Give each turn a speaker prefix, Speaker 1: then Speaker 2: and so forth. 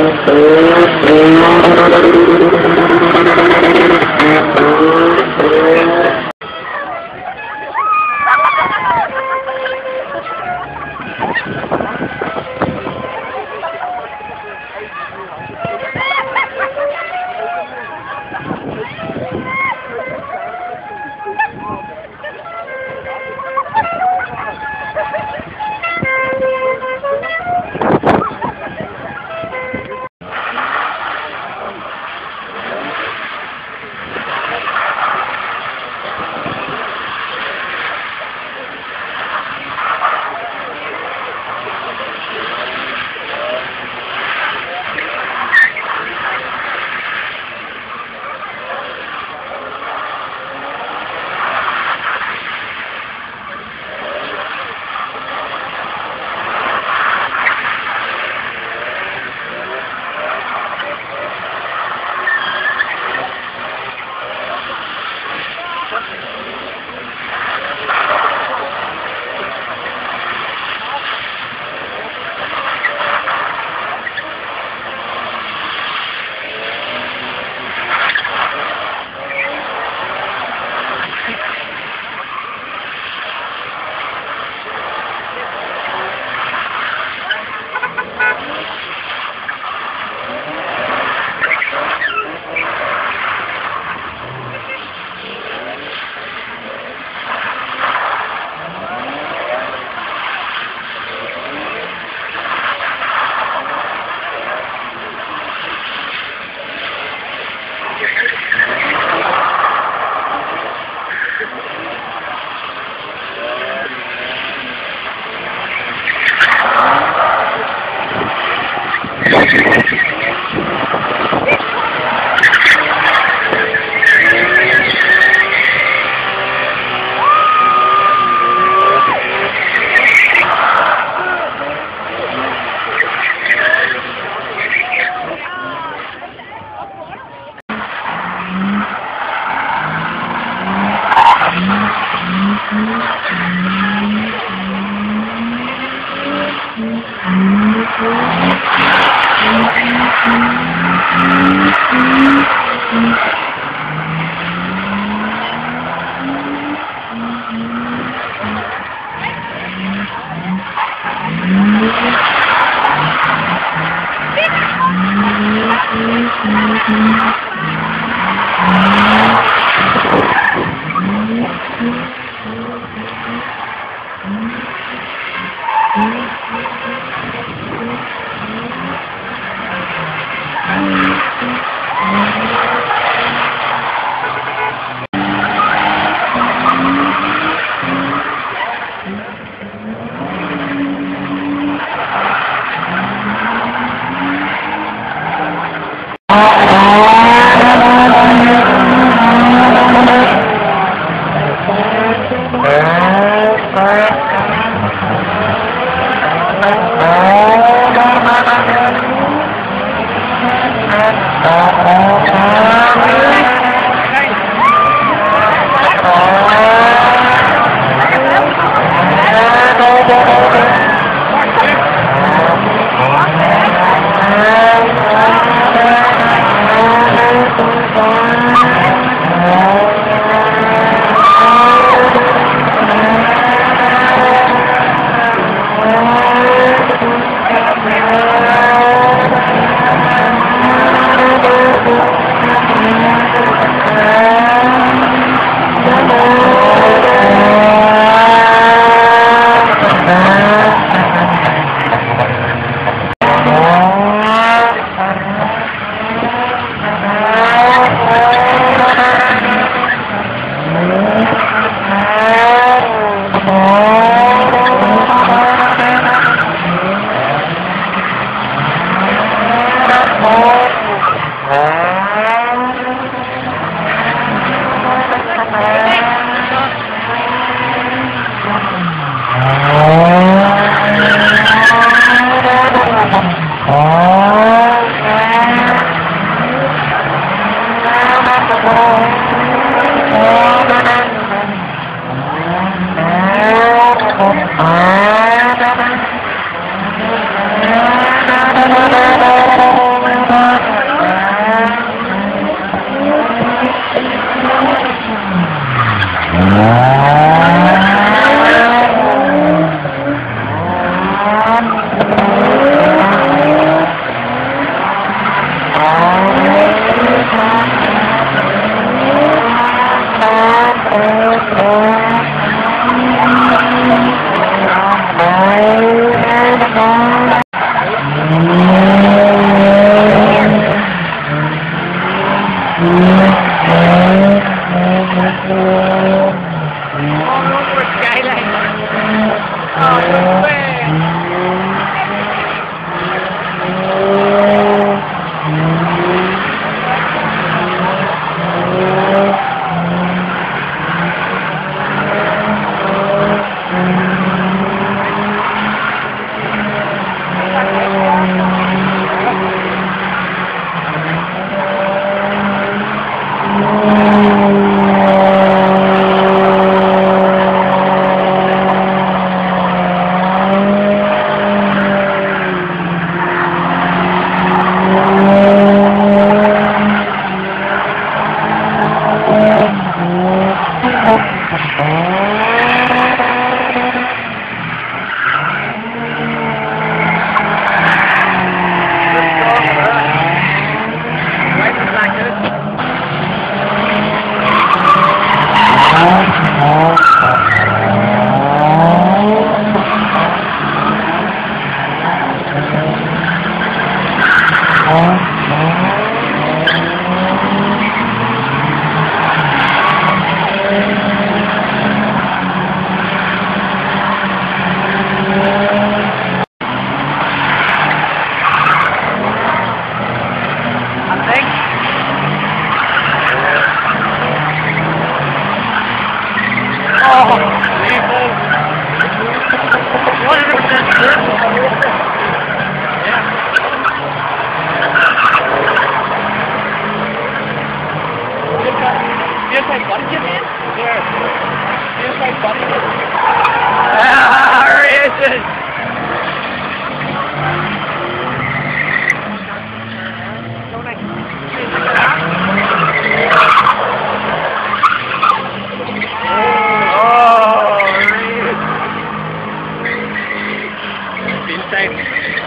Speaker 1: Thank you. Mm-hmm. Sir. Música hum. Oh. Ah, Thank you.